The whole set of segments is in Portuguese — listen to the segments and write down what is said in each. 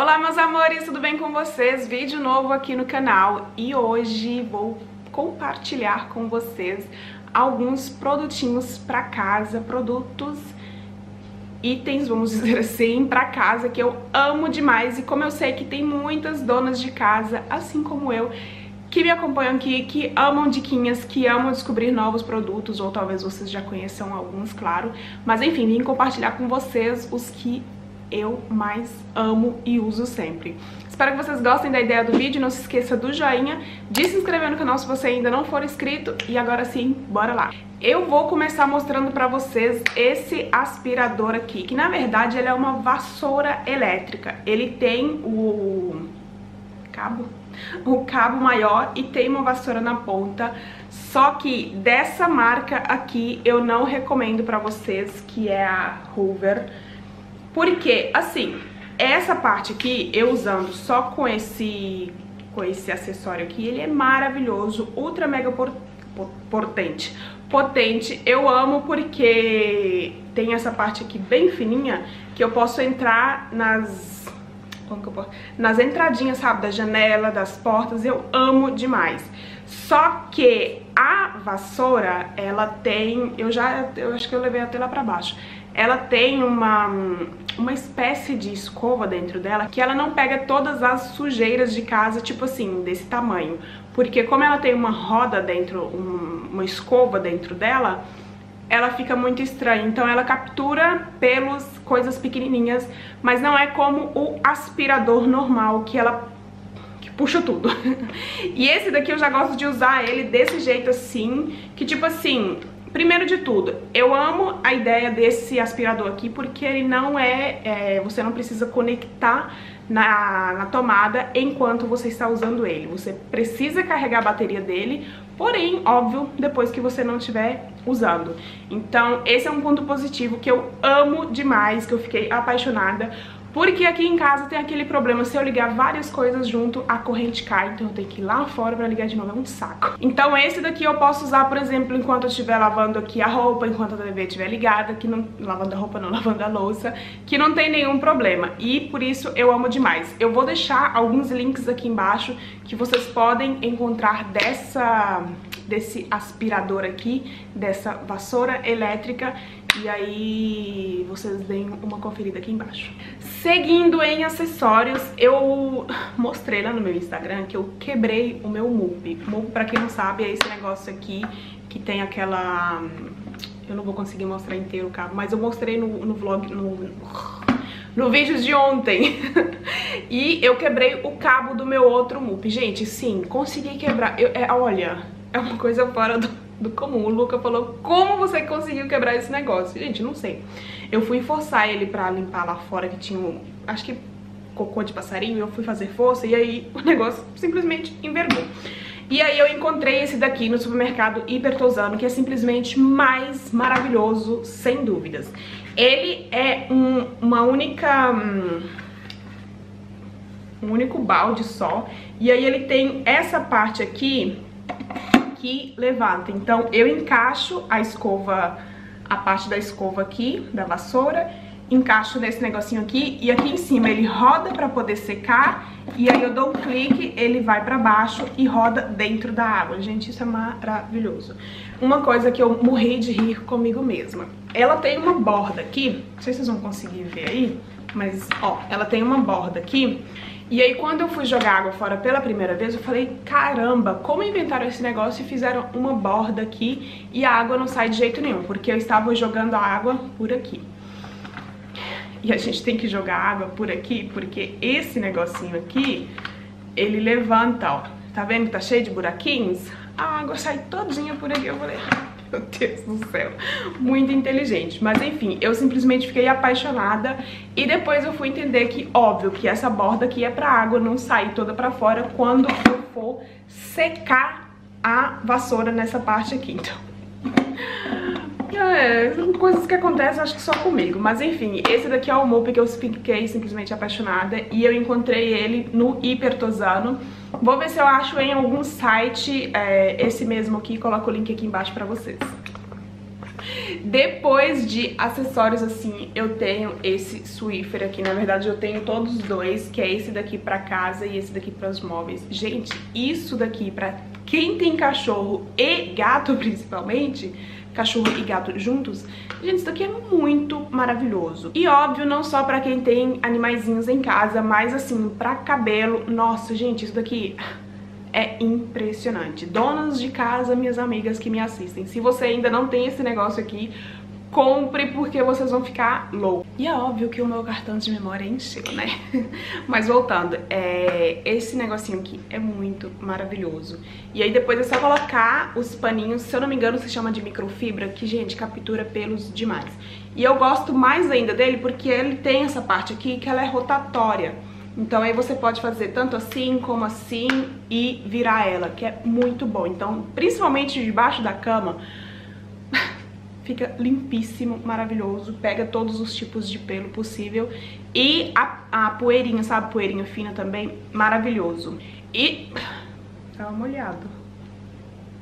Olá meus amores, tudo bem com vocês? Vídeo novo aqui no canal e hoje vou compartilhar com vocês alguns produtinhos para casa, produtos, itens, vamos dizer assim, para casa que eu amo demais e como eu sei que tem muitas donas de casa, assim como eu, que me acompanham aqui, que amam diquinhas, que amam descobrir novos produtos, ou talvez vocês já conheçam alguns, claro. Mas enfim, vim compartilhar com vocês os que eu mais amo e uso sempre. Espero que vocês gostem da ideia do vídeo, não se esqueça do joinha, de se inscrever no canal se você ainda não for inscrito e agora sim, bora lá! Eu vou começar mostrando pra vocês esse aspirador aqui, que na verdade ele é uma vassoura elétrica. Ele tem o cabo, o cabo maior e tem uma vassoura na ponta, só que dessa marca aqui eu não recomendo pra vocês, que é a Hoover, porque, assim, essa parte aqui, eu usando só com esse, com esse acessório aqui, ele é maravilhoso, ultra mega potente. Potente, eu amo porque tem essa parte aqui bem fininha, que eu posso entrar nas... Como que eu posso? Nas entradinhas, sabe, da janela, das portas, eu amo demais. Só que a vassoura, ela tem, eu já, eu acho que eu levei até lá pra baixo ela tem uma, uma espécie de escova dentro dela que ela não pega todas as sujeiras de casa, tipo assim, desse tamanho. Porque como ela tem uma roda dentro, um, uma escova dentro dela, ela fica muito estranha. Então ela captura pelos, coisas pequenininhas, mas não é como o aspirador normal que ela que puxa tudo. e esse daqui eu já gosto de usar ele desse jeito assim, que tipo assim, Primeiro de tudo, eu amo a ideia desse aspirador aqui porque ele não é, é você não precisa conectar na, na, tomada enquanto você está usando ele. Você precisa carregar a bateria dele, porém, óbvio, depois que você não estiver usando. Então, esse é um ponto positivo que eu amo demais, que eu fiquei apaixonada. Porque aqui em casa tem aquele problema, se eu ligar várias coisas junto, a corrente cai, então eu tenho que ir lá fora pra ligar de novo, é um saco. Então esse daqui eu posso usar, por exemplo, enquanto eu estiver lavando aqui a roupa, enquanto a TV estiver ligada, que não... lavando a roupa não, lavando a louça, que não tem nenhum problema. E por isso eu amo demais. Eu vou deixar alguns links aqui embaixo que vocês podem encontrar dessa desse aspirador aqui, dessa vassoura elétrica e aí vocês deem uma conferida aqui embaixo. Seguindo em acessórios, eu mostrei lá no meu Instagram que eu quebrei o meu MUP. MUP, pra quem não sabe, é esse negócio aqui que tem aquela... Eu não vou conseguir mostrar inteiro o cabo, mas eu mostrei no, no vlog, no, no vídeo de ontem. e eu quebrei o cabo do meu outro MUP. Gente, sim, consegui quebrar. Eu, é, olha, é uma coisa fora do do comum. O Luca falou, como você conseguiu quebrar esse negócio? Gente, não sei. Eu fui forçar ele pra limpar lá fora, que tinha, um, acho que cocô de passarinho, eu fui fazer força e aí o negócio simplesmente envergou. E aí eu encontrei esse daqui no supermercado Hipertosano, que é simplesmente mais maravilhoso, sem dúvidas. Ele é um, uma única... Hum, um único balde só. E aí ele tem essa parte aqui levanta. Então eu encaixo a escova, a parte da escova aqui, da vassoura, encaixo nesse negocinho aqui e aqui em cima ele roda pra poder secar e aí eu dou um clique, ele vai pra baixo e roda dentro da água. Gente, isso é maravilhoso. Uma coisa que eu morri de rir comigo mesma. Ela tem uma borda aqui, não sei se vocês vão conseguir ver aí, mas ó, ela tem uma borda aqui e aí quando eu fui jogar água fora pela primeira vez, eu falei, caramba, como inventaram esse negócio e fizeram uma borda aqui e a água não sai de jeito nenhum, porque eu estava jogando a água por aqui. E a gente tem que jogar água por aqui, porque esse negocinho aqui, ele levanta, ó. Tá vendo que tá cheio de buraquinhos? A água sai todinha por aqui. Eu falei, Meu Deus do céu, muito inteligente. Mas enfim, eu simplesmente fiquei apaixonada. E depois eu fui entender que, óbvio, que essa borda aqui é pra água não sair toda pra fora quando eu for secar a vassoura nessa parte aqui, então... É, coisas que acontecem acho que só comigo, mas enfim, esse daqui é o Mope que eu fiquei simplesmente apaixonada e eu encontrei ele no Hipertosano. Vou ver se eu acho em algum site é, esse mesmo aqui, coloco o link aqui embaixo pra vocês. Depois de acessórios, assim, eu tenho esse Swiffer aqui. Na verdade, eu tenho todos os dois, que é esse daqui pra casa e esse daqui pros móveis. Gente, isso daqui pra quem tem cachorro e gato, principalmente, cachorro e gato juntos, gente, isso daqui é muito maravilhoso. E óbvio, não só pra quem tem animaizinhos em casa, mas assim, pra cabelo, nossa, gente, isso daqui é impressionante. Donas de casa, minhas amigas que me assistem, se você ainda não tem esse negócio aqui, compre porque vocês vão ficar loucos. E é óbvio que o meu cartão de memória encheu, né? Mas voltando, é... esse negocinho aqui é muito maravilhoso. E aí depois é só colocar os paninhos, se eu não me engano se chama de microfibra, que, gente, captura pelos demais. E eu gosto mais ainda dele porque ele tem essa parte aqui que ela é rotatória. Então aí você pode fazer tanto assim como assim e virar ela, que é muito bom. Então, principalmente debaixo da cama, fica limpíssimo, maravilhoso, pega todos os tipos de pelo possível e a, a poeirinha, sabe, poeirinha fina também, maravilhoso. E... tava molhado.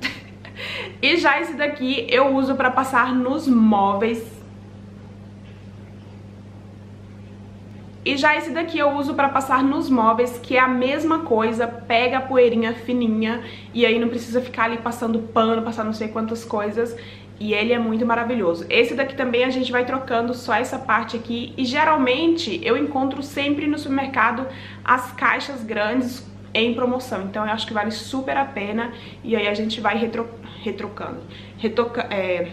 e já esse daqui eu uso pra passar nos móveis E já esse daqui eu uso pra passar nos móveis, que é a mesma coisa, pega a poeirinha fininha e aí não precisa ficar ali passando pano, passar não sei quantas coisas. E ele é muito maravilhoso. Esse daqui também a gente vai trocando só essa parte aqui. E geralmente eu encontro sempre no supermercado as caixas grandes em promoção. Então eu acho que vale super a pena. E aí a gente vai retro... retrocando. Retoca... É...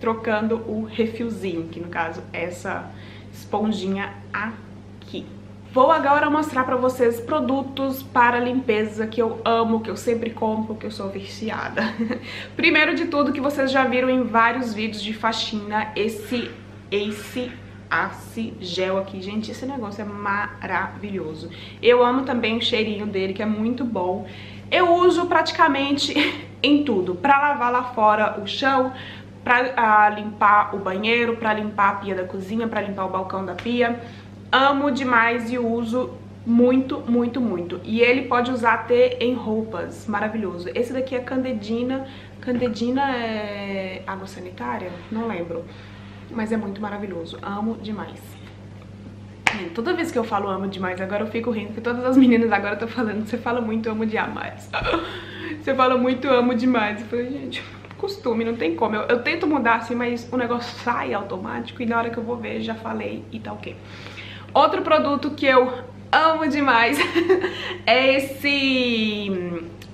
Trocando o refilzinho, que no caso é essa esponjinha aqui. Vou agora mostrar pra vocês produtos para limpeza que eu amo, que eu sempre compro, que eu sou viciada. Primeiro de tudo, que vocês já viram em vários vídeos de faxina, esse Ace Ace Gel aqui. Gente, esse negócio é maravilhoso. Eu amo também o cheirinho dele, que é muito bom. Eu uso praticamente em tudo. Pra lavar lá fora o chão, pra uh, limpar o banheiro, pra limpar a pia da cozinha, pra limpar o balcão da pia amo demais e uso muito, muito, muito. E ele pode usar até em roupas, maravilhoso. Esse daqui é Candedina. Candedina é água sanitária? Não lembro. Mas é muito maravilhoso. Amo demais. Toda vez que eu falo amo demais, agora eu fico rindo, porque todas as meninas agora estão falando, você fala muito amo demais. Você fala muito amo demais. Eu falei, gente, costume, não tem como. Eu, eu tento mudar assim, mas o negócio sai automático e na hora que eu vou ver, já falei e tá ok. Outro produto que eu amo demais é esse,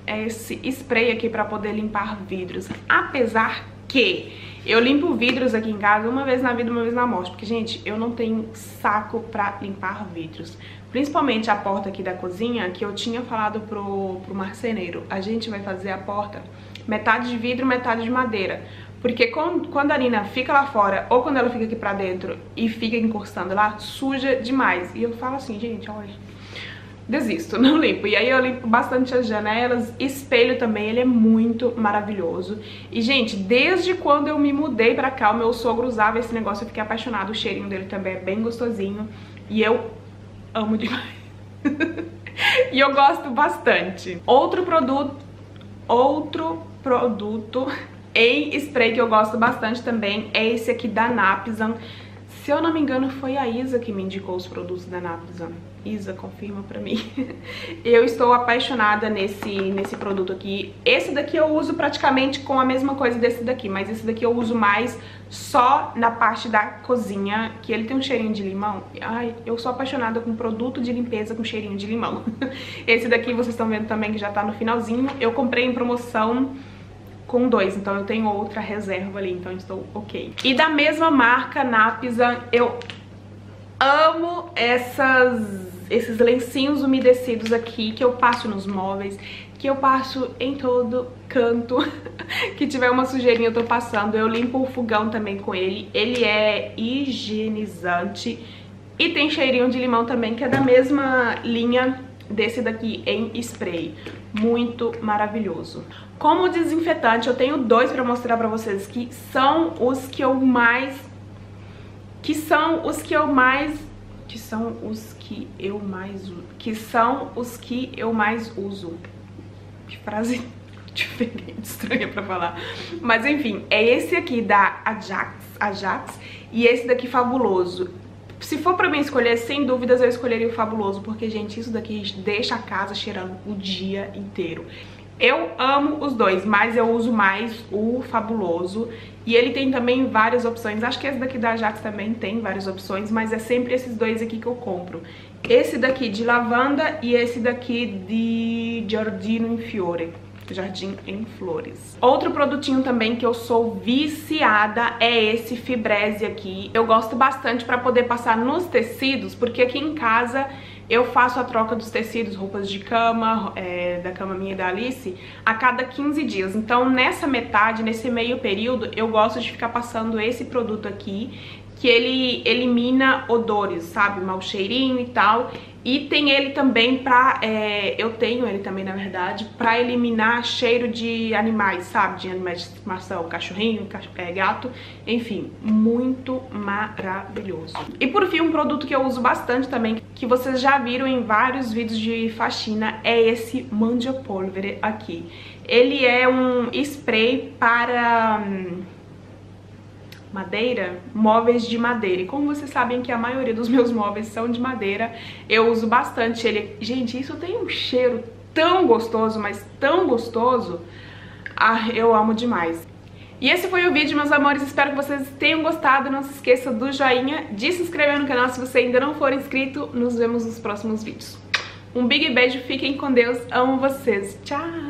é esse spray aqui pra poder limpar vidros. Apesar que eu limpo vidros aqui em casa uma vez na vida, uma vez na morte. Porque, gente, eu não tenho saco pra limpar vidros. Principalmente a porta aqui da cozinha, que eu tinha falado pro, pro marceneiro. A gente vai fazer a porta metade de vidro, metade de madeira. Porque quando a Nina fica lá fora, ou quando ela fica aqui pra dentro e fica encostando lá, suja demais. E eu falo assim, gente, olha, desisto, não limpo. E aí eu limpo bastante as janelas, espelho também, ele é muito maravilhoso. E, gente, desde quando eu me mudei pra cá, o meu sogro usava esse negócio, eu fiquei apaixonada. O cheirinho dele também é bem gostosinho. E eu amo demais. e eu gosto bastante. Outro produto, outro produto em spray que eu gosto bastante também é esse aqui da Napsan. Se eu não me engano, foi a Isa que me indicou os produtos da Napsan. Isa, confirma pra mim. eu estou apaixonada nesse, nesse produto aqui. Esse daqui eu uso praticamente com a mesma coisa desse daqui, mas esse daqui eu uso mais só na parte da cozinha, que ele tem um cheirinho de limão. Ai, eu sou apaixonada com produto de limpeza com cheirinho de limão. esse daqui vocês estão vendo também que já tá no finalzinho. Eu comprei em promoção com dois, então eu tenho outra reserva ali, então estou ok. E da mesma marca, Napsa, eu amo essas, esses lencinhos umedecidos aqui que eu passo nos móveis, que eu passo em todo canto que tiver uma sujeirinha eu tô passando. Eu limpo o fogão também com ele, ele é higienizante e tem cheirinho de limão também, que é da mesma linha desse daqui em spray. Muito maravilhoso. Como desinfetante, eu tenho dois pra mostrar pra vocês, que são os que eu mais... Que são os que eu mais... Que são os que eu mais... Que são os que eu mais uso. Que frase diferente, estranha pra falar. Mas enfim, é esse aqui da Ajax, Ajax e esse daqui fabuloso. Se for pra mim escolher, sem dúvidas eu escolheria o fabuloso, porque, gente, isso daqui deixa a casa cheirando o dia inteiro. Eu amo os dois, mas eu uso mais o fabuloso. E ele tem também várias opções. Acho que esse daqui da Ajax também tem várias opções, mas é sempre esses dois aqui que eu compro. Esse daqui de lavanda e esse daqui de Giardino in Fiore. Jardim em Flores. Outro produtinho também que eu sou viciada é esse Fibreze aqui. Eu gosto bastante pra poder passar nos tecidos, porque aqui em casa eu faço a troca dos tecidos, roupas de cama, é, da cama minha e da Alice, a cada 15 dias. Então nessa metade, nesse meio período, eu gosto de ficar passando esse produto aqui, que ele elimina odores, sabe? Mau cheirinho e tal. E tem ele também pra, é, eu tenho ele também na verdade, pra eliminar cheiro de animais, sabe? De animais de estimação, cachorrinho, é, gato, enfim, muito maravilhoso. E por fim, um produto que eu uso bastante também, que vocês já viram em vários vídeos de faxina, é esse Mangiapolvere aqui. Ele é um spray para... Hum, madeira, móveis de madeira. E como vocês sabem que a maioria dos meus móveis são de madeira, eu uso bastante ele. Gente, isso tem um cheiro tão gostoso, mas tão gostoso. Ah, eu amo demais. E esse foi o vídeo, meus amores. Espero que vocês tenham gostado. Não se esqueça do joinha, de se inscrever no canal se você ainda não for inscrito. Nos vemos nos próximos vídeos. Um big beijo, fiquem com Deus. Amo vocês. Tchau!